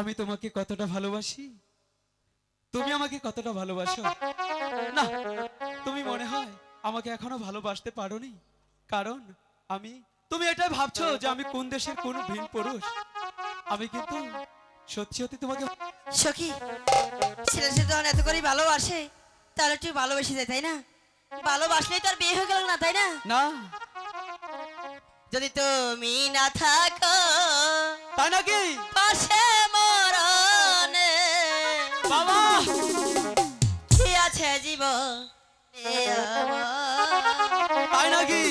আমি তোমাকে কতটা ভালোবাসি? তুমি আমাকে কতটা ভালোবাসো? না তুমি মনে হয় আমাকে এখনও ভালোবাসতে পারোনি। কারণ আমি তুমি এটাই ভাবছ যে আমি কোন দেশের কোন ভিন পুরুষ? আমি কিন্তু সত্যি সত্যি তোমাকে সখী ছেলে সে যখন এত করেই ভালোবাসে তাহলে তুই ভালোবেসে যায় তাই না? ভালোবাসলেই তো আর বিয়ে হয়ে গেল না তাই না? না। যদি তুমি না থাকো তাই নাকি? পাশে বাবা! কি আছে জীবন? তাই নাকি?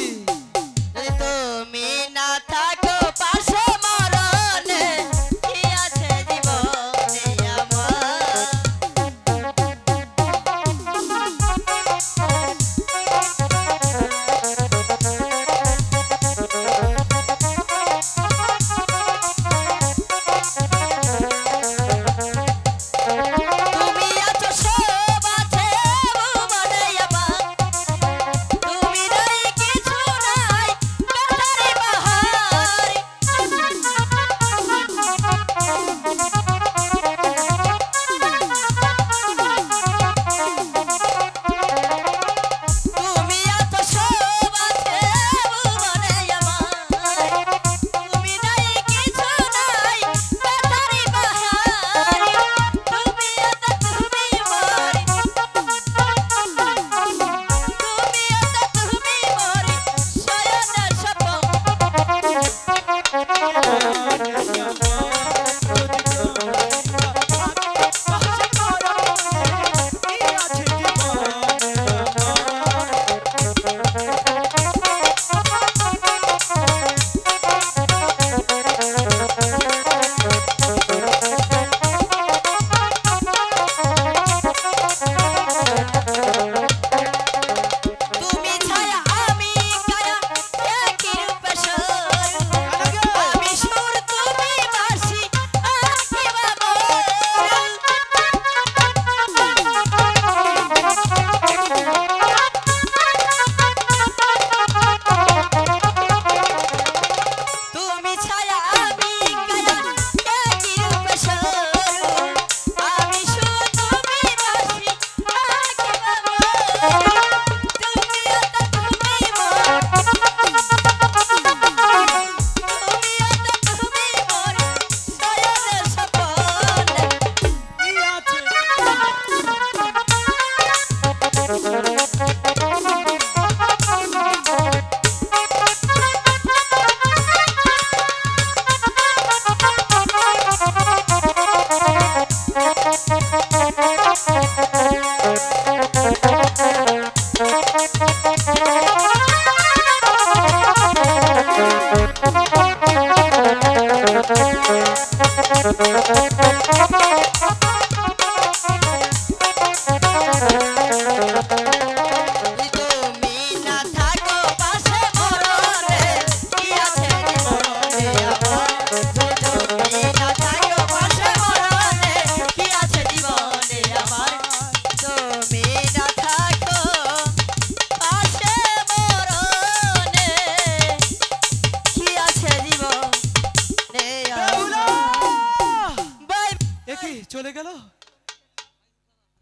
চলে গেল?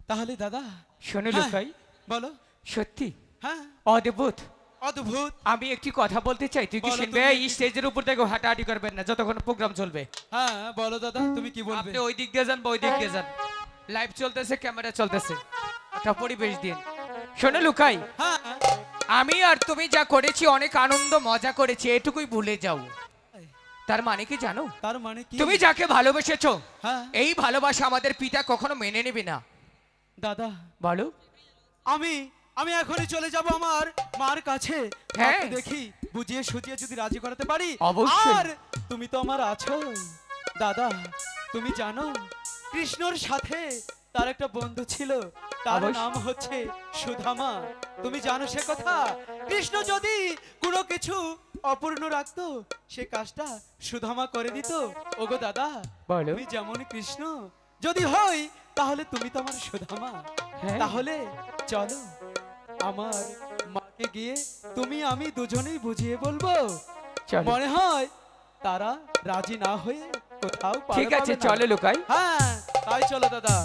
তাহলে দাদা শোনো হ্যাঁ, লুকাই বলো। সত্যি হ্যাঁ। অদ্ভুত। অদ্ভুত। আমি একটি কথা বলতে চাই তুই কি বলো শুনবে? তুমি। এই স্টেজের উপর থেকে হাঁটাহাঁটি করবেন না যতক্ষণ প্রোগ্রাম চলবে। হ্যাঁ বলো দাদা তুমি কি বলবে? আপনি ওই দিক দিয়ে যান বা ওই দিক দিয়ে যান। লাইভ চলতেছে ক্যামেরা চলতেছে। একটা পরিবেশ দিন। শোনো লুকাই হ্যাঁ। আমি আর তুমি যা করেছি অনেক আনন্দ মজা করেছি এটুকুই ভুলে যাও। তার মানে কি জানো? তার মানে কি? তুমি যাকে ভালোবেসেছো হ্যাঁ। এই ভালোবাসা আমাদের পিতা কখনো মেনে নেবে না। দাদা। বলো। আমি আমি এখনই চলে যাব আমার মার কাছে। হ্যাঁ। দেখি বুঝিয়ে সুজিয়ে যদি রাজি করাতে পারি। অবশ্যই। আর তুমি তো আমার আছো। দাদা তুমি জানো কৃষ্ণর সাথে তার একটা বন্ধু ছিল। তার নাম হচ্ছে সুধামা। তুমি জানো সে কথা? কৃষ্ণ যদি কোনো কিছু অপূর্ণ রাখতো সে কাজটা সুধামা করে দিত। ওগো দাদা বলো। তুমি যেমন কৃষ্ণ যদি হই তাহলে তুমি তো আমার সুধামা। হ্যাঁ। তাহলে চলো আমার মাকে গিয়ে তুমি আমি দুজনেই বুঝিয়ে বলব। মনে হয় তারা রাজি না হয়ে কোথাও ঠিক আছে চলে লোকাই হ্যাঁ তাই চলো দাদা।